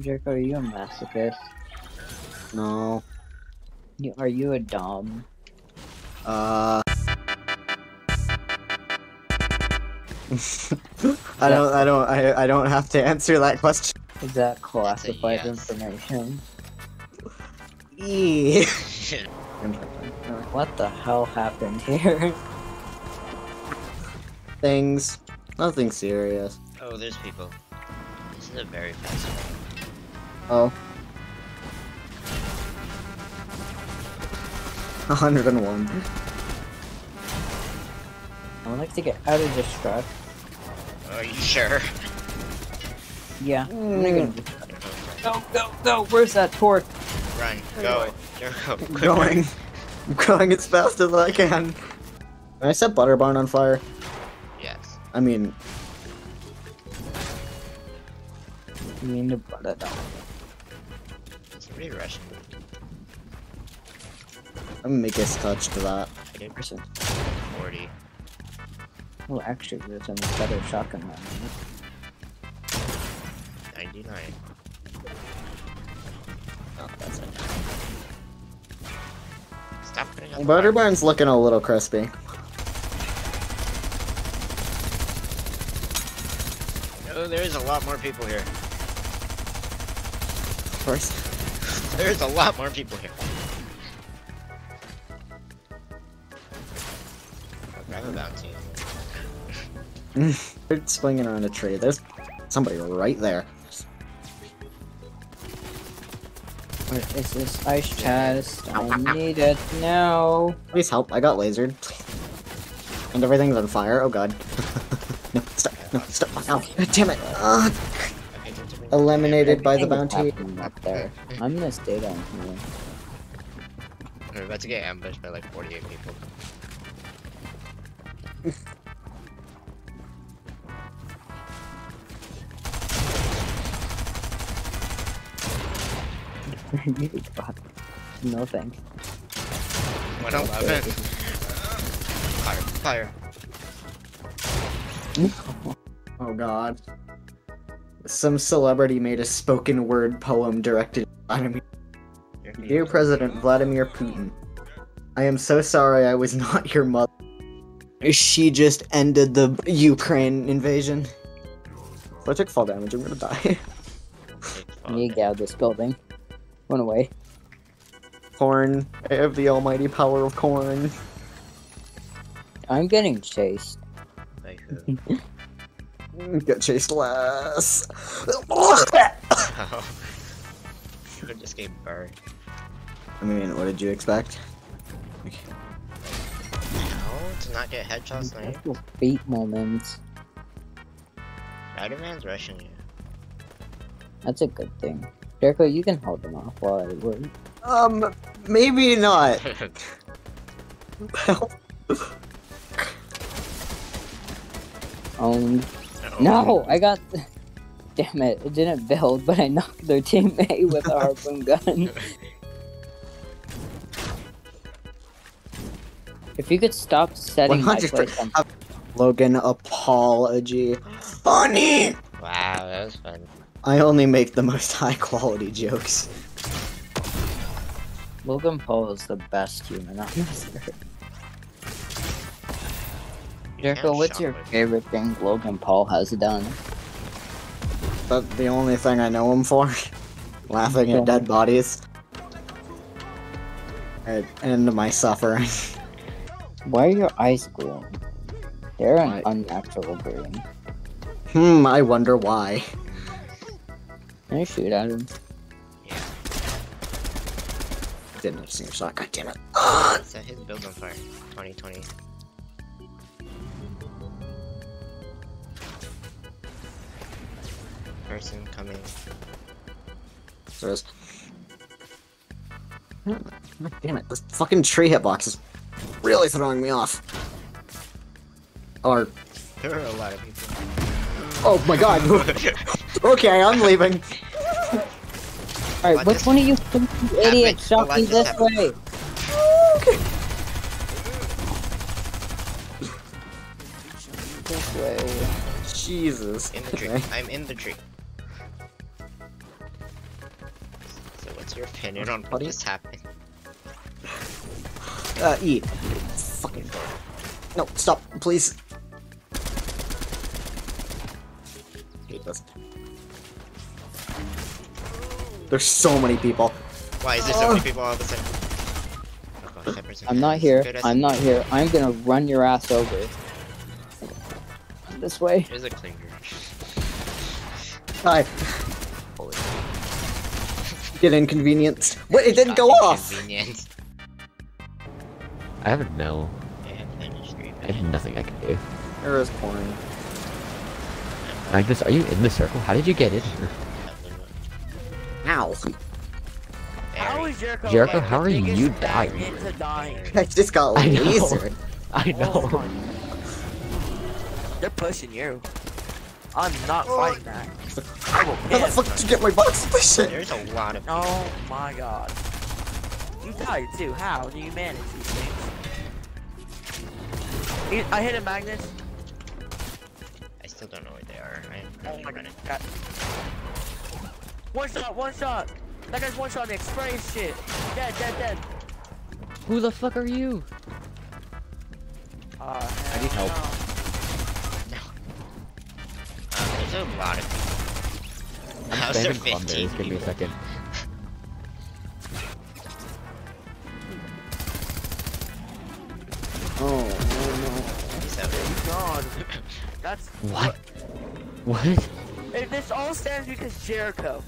Jericho, are you a masochist? No. You, are you a dom? Uh. I don't. I don't. I. I don't have to answer that question. Is that classified yes. information? What the hell happened here? Things. Nothing serious. oh, there's people. This is a very fast one. Oh. 101. I would like to get out of this truck. Are you sure? Yeah, hmm. I'm gonna go. Go, go, go! Where's that torque? Run, go. Go, I'm going. I'm going as fast as I can. Can I set Butter Barn on fire? Yes. I mean, You mean to Butter it Somebody rushing. I'm gonna make a touch to that. 80%. 40. Oh, actually, there's a better shotgun than me. 99. Oh, that's it. Stop putting on the Butter fire. Barn's looking a little crispy. Oh, there's a lot more people here. Of course. There's a lot more people here. Grab a bounty. They're swinging around a tree. There's somebody right there. What is this ice chest? I need it now. Please help, I got lasered. And everything's on fire, oh god. no, stop, no, stop, ow, damn it. Ugh. Okay, get to me. Eliminated by the bounty. Up there. I'm gonna stay down here. We're about to get ambushed by like 48 people. no thanks. 111. Fire, fire. Oh god. Some celebrity made a spoken word poem directed at Vladimir. Dear President Vladimir Putin, I am so sorry I was not your mother. She just ended the Ukraine invasion. If I took fall damage, I'm gonna die. I need to get out of this building. Run away. Corn. I have the almighty power of corn. I'm getting chased. Like? Get chased less. Oh. Should have just get burned. I mean, what did you expect? No, to not get headshots on you. That's beat moments. Spider-Man's rushing you. That's a good thing. Jericho, you can hold them off while I work. Um, maybe not. Um, no, oh, I got. Damn it! It didn't build, but I knocked their teammate with a harpoon gun. If you could stop setting my 100%. place on Logan apology. Funny. Wow, that was fun. I only make the most high quality jokes. Logan Paul is the best human on this earth. You Jericho, what's your favorite thing Logan Paul has done? But the only thing I know him for, laughing at dead bodies. And end my suffering. Why are your eyes green? They're an Why? unnatural green. Hmm, I wonder why. Can I shoot at him? Didn't see a single shot, god damn it. Set his build on fire. 2020. Person coming. There's... God damn it, this fucking tree hitbox is really throwing me off. Or, There are a lot of people. oh my god. okay, I'm leaving. Alright, which one of you fucking idiots shot me this way? This way. Jesus. In the tree. Okay. I'm in the tree. Your opinion on what Buddy? just happened? Uh, eat. Fucking. No, stop, please. Hate this. There's so many people. Why is there so many people all of a sudden? Oh gosh, that person I'm not here. I'm not here. I'm gonna run your ass over. This way. There's a clinger. Hi. Holy Get inconvenienced. Wait, it didn't go off! Inconvenience. I have no. Yeah, finish three I have nothing I can do. There is porn. Magnus, are you in the circle? How did you get in here? Ow. How is Jericho? Jericho, like how are you biggest dying? magnet to dying? I just got I know. lasered. I Oh know. my- They're pushing you. I'm not fighting that. I will How the fuck did you get my box position? There's a lot of Oh my god. You died too. How do you manage these things? I hit a magnet. I still don't know where they are. I'm Oh really my running. god. One shot, one shot. That guy's one shot me. Spray shit. Dead, dead, dead. Who the fuck are you? Uh, I need help. Um, there's a lot of people. I'm How's there 15 Clunders. Give me a second. Oh, So, God. That's What? What? If this all stands because Jericho.